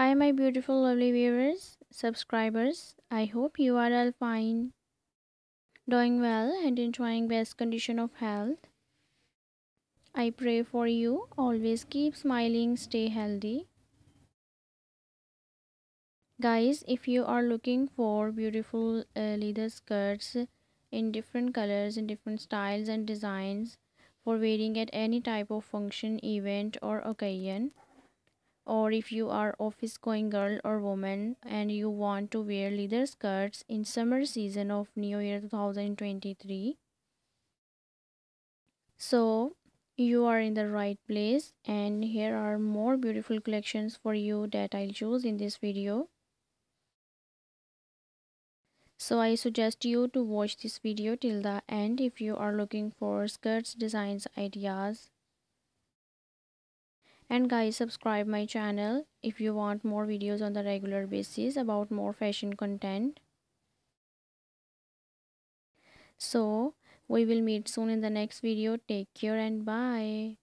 Hi my beautiful lovely viewers, subscribers. I hope you are all fine, doing well and enjoying best condition of health. I pray for you. Always keep smiling, stay healthy. Guys, if you are looking for beautiful uh, leather skirts in different colors, in different styles and designs for wearing at any type of function, event or occasion, or if you are office going girl or woman and you want to wear leather skirts in summer season of new year 2023 so you are in the right place and here are more beautiful collections for you that I'll choose in this video. So I suggest you to watch this video till the end if you are looking for skirts designs ideas and guys subscribe my channel if you want more videos on the regular basis about more fashion content. So we will meet soon in the next video. Take care and bye